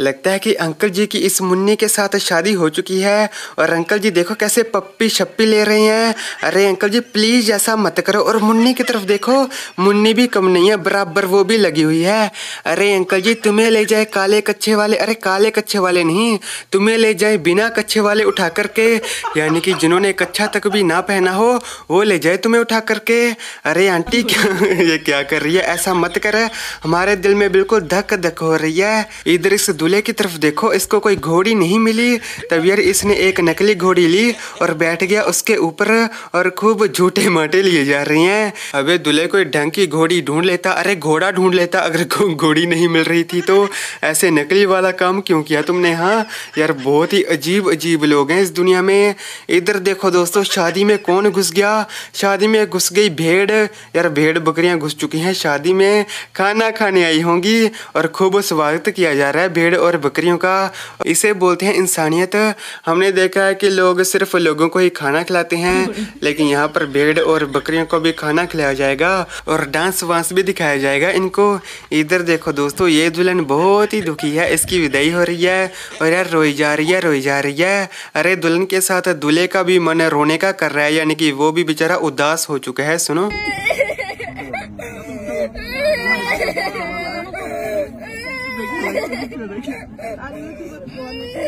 लगता है कि अंकल जी की इस मुन्नी के साथ शादी हो चुकी है। और अंकल जी देखो कैसे पप्पी शप्पी ले रहे हैं। अरे अंकल जी प्लीज़ ऐसा मत करो। और मुन्नी की तरफ़ देखो, मुन्नी भी कम नहीं है, बराबर वो भी लगी हुई है। अरे अंकल जी, तुम्हें ले जाए काले कच्चे वाले, अरे काले कच्चे वाले नहीं, तुम्हें ले जाए बिना कच्चे वाले उठा करके, यानी कि जिन्होंने कच्चा तक भी ना पहना हो, वो ले जाए तुम्हें उठा करके। अरे आंटी क्या ये क्या कर रही है? ऐसा मत करे। हमारे दिल में बिल्कुल धक धक हो रही है। इधर इस दूल्हे की तरफ़ देखो, इसको कोई घोड़ी नहीं मिली। तब यार इसने एक नकली घोड़ी ली और बैठ गया उसके ऊपर और खूब झूठे माटे लिए जा रही हैं। अबे दूल्हे कोई ढंग की घोड़ी ढूंढ लेता? अरे घोड़ा ढूंढ लेता, अगर घोड़ी नहीं मिल रही थी तो। ऐसे नकली वाला काम क्यों किया तुमने हाँ? यार बहुत ही अजीब अजीब लोग हैं इस दुनिया में। इधर देखो दोस्तों, शादी में कौन घुस गया? शादी में घुस गई भेड़। यार भेड़ बकरियाँ घुस चुकी हैं, शादी में खाना खाने आई होंगी और खूब स्वागत किया जा रहा है भेड़ और बकरियों का। इसे बोलते हैं इंसानियत। हमने देखा है कि लोग सिर्फ़ लोगों को ही खाना खिलाते हैं, लेकिन यहाँ पर भेड़ और बकरियों को भी खाना खिलाया जाएगा और डांस वांस भी दिखाया जाएगा इनको। इधर देखो दोस्तों, ये दुल्हन बहुत ही दुखी है, इसकी विदाई हो रही है और यार रोई जा रही है, रोई जा रही है। अरे दुल्हन के साथ दूल्हे का भी मन रोने का कर रहा है, यानी कि वो भी बेचारा उदास हो चुका है, सुनो। I'm looking at one.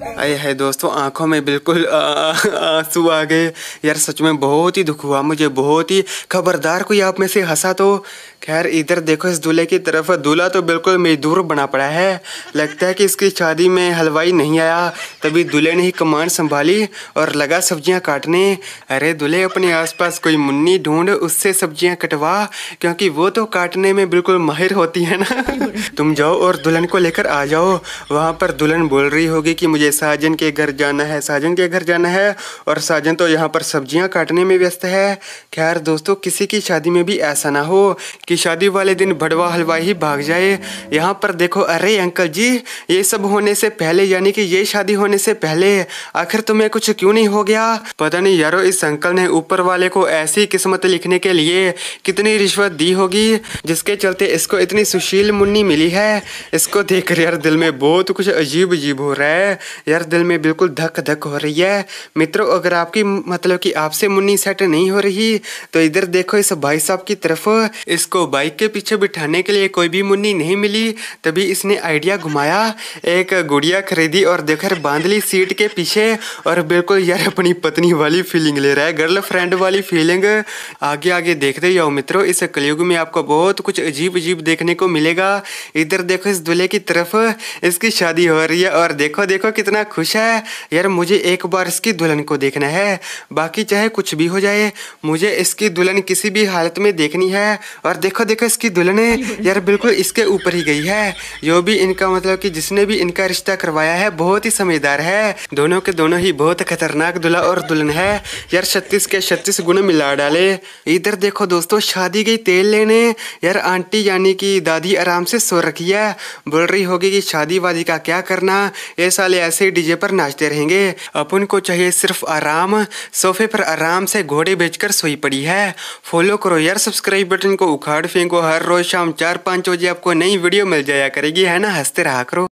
आए है दोस्तों आँखों में बिल्कुल आँसू आ गए। यार सच में बहुत ही दुख हुआ मुझे बहुत ही। खबरदार कोई आप में से हंसा तो? खैर इधर देखो इस दूल्हे की तरफ़ दूल्हा तो बिल्कुल मजदूर बना पड़ा है। लगता है कि इसकी शादी में हलवाई नहीं आया तभी दूल्हे ने ही कमान संभाली और लगा सब्ज़ियाँ काटने। अरे दूल्हे अपने आसपास कोई मुन्नी ढूंढ उससे सब्ज़ियाँ कटवा क्योंकि वो तो काटने में बिल्कुल माहिर होती है ना। तुम जाओ और दुल्हन को लेकर आ जाओ। वहाँ पर दुल्हन बोल रही होगी कि मुझे साजन के घर जाना है, साजन के घर जाना है और साजन तो यहाँ पर सब्ज़ियाँ काटने में व्यस्त है। खैर दोस्तों, किसी की शादी में भी ऐसा ना हो कि शादी वाले दिन भड़वा हलवाई ही भाग जाए। यहाँ पर देखो, अरे अंकल जी, ये सब होने से पहले यानी कि ये शादी होने से पहले आखिर तुम्हें कुछ क्यों नहीं हो गया? पता नहीं यारो, इस अंकल ने ऊपर वाले को ऐसी किस्मत लिखने के लिए कितनी रिश्वत दी होगी, जिसके चलते इसको इतनी सुशील मुन्नी मिली है। इसको देख यार दिल में बहुत कुछ अजीब अजीब हो रहा है। यार, दिल में बिल्कुल धक धक हो रही है। मित्रों, अगर आपकी मतलब कि आपसे मुन्नी सेट नहीं हो रही तो इधर देखो इस भाई साहब की तरफ़। इसको बाइक के पीछे बिठाने के लिए कोई भी मुन्नी नहीं मिली। तभी इसने आइडिया घुमाया, एक गुड़िया खरीदी और देखकर बाँध ली सीट के पीछे। और बिल्कुल यार, अपनी पत्नी वाली फीलिंग ले रहा है गर्ल फ्रेंड वाली फीलिंग आगे आगे देखते जाओ मित्रों, इस कलयुग में आपको बहुत कुछ अजीब अजीब देखने को मिलेगा। इधर देखो इस दूल्हे की तरफ़, इसकी शादी हो रही है और देखो देखो कितना खुश है। यार, मुझे एक बार इसकी दुल्हन को देखना है। बाकी चाहे कुछ भी हो जाए, मुझे इसकी दुल्हन किसी भी हालत में देखनी है। और देखो देखो इसकी दुल्हन, यार, बिल्कुल इसके ऊपर ही गई है। जो भी इनका मतलब कि जिसने भी इनका रिश्ता करवाया है, बहुत ही समझदार है। दोनों के दोनों ही बहुत खतरनाक दुल्हा और दुल्हन है। यार, छत्तीस के छत्तीस गुण मिला डाले। इधर देखो दोस्तों, शादी गई तेल लेने। यार, आंटी यानी कि दादी आराम से सो रखी है। बोल रही होगी कि शादी वादी का क्या करना? ये साले ऐसे ही डीजे पर नाचते रहेंगे। अपन को चाहिए सिर्फ़ आराम। सोफे पर आराम से घोड़े बेचकर सोई पड़ी है। फॉलो करो यार सब्सक्राइब बटन को, उखाड़ फेंको। हर रोज शाम चार पाँच बजे आपको नई वीडियो मिल जाया करेगी, है ना? हँसते रहा करो।